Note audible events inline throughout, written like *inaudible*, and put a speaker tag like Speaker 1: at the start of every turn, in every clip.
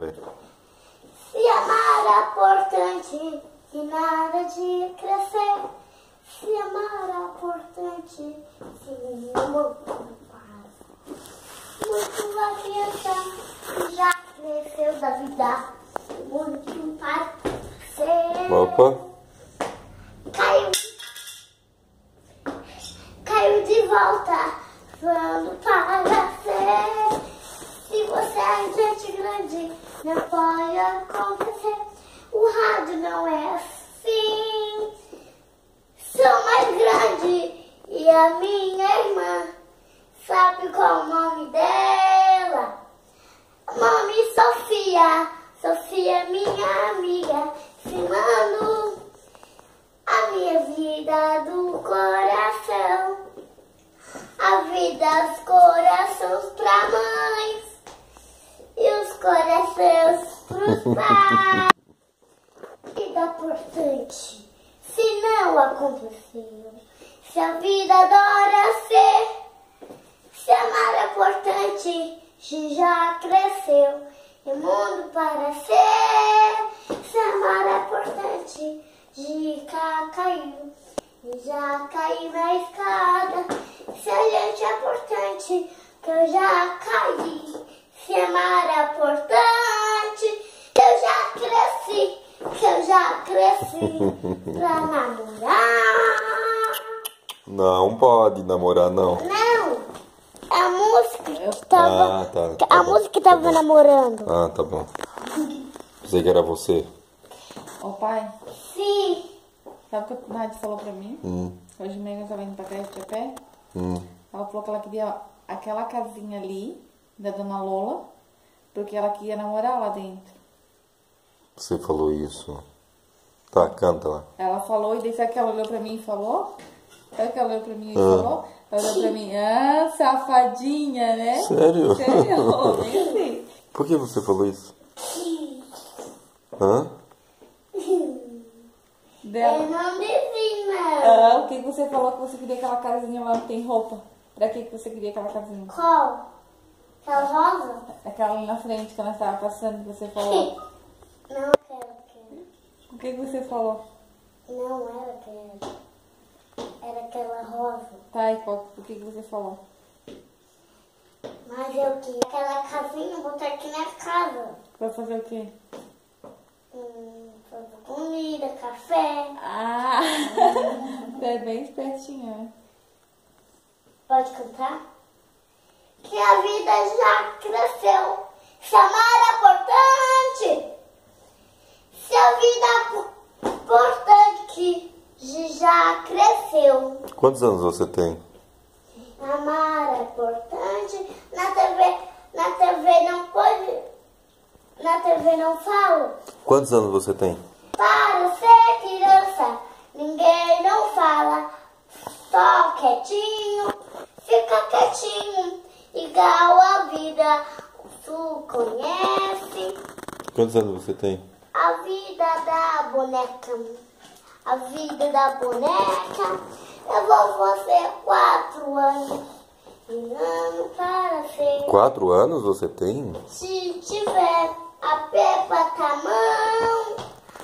Speaker 1: Se amar é importante e nada de crescer. Se amar é importante, se não. Muito uma criança já cresceu da vida. Muito para ser.
Speaker 2: Opa.
Speaker 1: Caiu. Caiu de volta. Vamos para ser. Você é gente grande, não pode acontecer. O rádio não é assim. Sou mais grande e a minha irmã sabe qual o nome dela. Nome Sofia. Sofia é minha amiga, ensinando a minha vida do coração. A vida dos corações pra mães corações pros pais. Vida importante, se não aconteceu. Se a vida adora ser, se amar é importante, se já cresceu. E mundo para ser, se amar é importante, já caiu. E já caí na escada. Se a gente é importante, que eu já caí. Se amar é importante, que eu já cresci. Que eu já cresci *laughs* pra namorar.
Speaker 2: Não pode namorar, não.
Speaker 1: Não, é a música que tava.
Speaker 2: Ah, tá,
Speaker 1: a
Speaker 2: tá bom,
Speaker 1: música que
Speaker 2: tá
Speaker 1: tava
Speaker 2: bom.
Speaker 1: namorando.
Speaker 2: Ah, tá bom. Pensei que era você.
Speaker 3: Ô pai,
Speaker 1: Sim.
Speaker 3: sabe o que a Nath falou pra mim?
Speaker 2: Hum,
Speaker 3: Hoje manhã eu tava indo pra creche de pé.
Speaker 2: hum.
Speaker 3: Ela falou que ela queria aquela casinha ali, da dona Lola, porque ela queria namorar lá dentro.
Speaker 2: Você falou isso. Tá, canta lá.
Speaker 3: Ela falou, e daí sabe que ela olhou pra mim e falou? Sabe que ela olhou pra mim e
Speaker 2: Ah.
Speaker 3: falou? Ela olhou pra mim, ah, safadinha, né?
Speaker 2: Sério?
Speaker 3: Sério? *laughs*
Speaker 2: Por que você falou isso? Hã?
Speaker 1: Eu
Speaker 3: Dela.
Speaker 1: não devia, não.
Speaker 3: Ah, o que você falou que você queria aquela casinha lá que tem roupa? Pra que que você queria aquela casinha?
Speaker 1: Qual? Aquela rosa?
Speaker 3: Aquela ali na frente que nós tava passando, que você falou.
Speaker 1: Não aquela que
Speaker 3: O que que você falou?
Speaker 1: Não era aquela. Era aquela rosa.
Speaker 3: Tá, e qual, o que que você falou?
Speaker 1: Mas eu queria aquela casinha botar aqui na casa.
Speaker 3: Pra fazer o quê?
Speaker 1: Hum, fazer comida, café.
Speaker 3: Ah! é *laughs* bem espertinha?
Speaker 1: Pode cantar? Que a vida já cresceu. Se amar é importante. Se a vida é importante já cresceu.
Speaker 2: Quantos anos você tem?
Speaker 1: Amar é importante. Na TV, na TV não pode. Na TV não fala.
Speaker 2: Quantos anos você tem?
Speaker 1: Para ser criança, ninguém não fala. Só quietinho, fica quietinho. Igual a vida, tu conhece.
Speaker 2: Quantos anos você tem?
Speaker 1: A vida da boneca. A vida da boneca. Eu vou fazer quatro anos. E ano para ser.
Speaker 2: Quatro anos você tem?
Speaker 1: Se tiver a Peppa tá mão,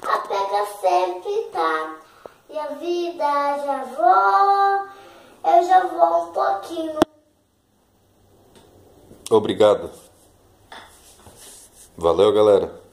Speaker 1: a Peppa sempre tá. E a vida já vou, eu já vou um pouquinho.
Speaker 2: Obrigado. Valeu, galera.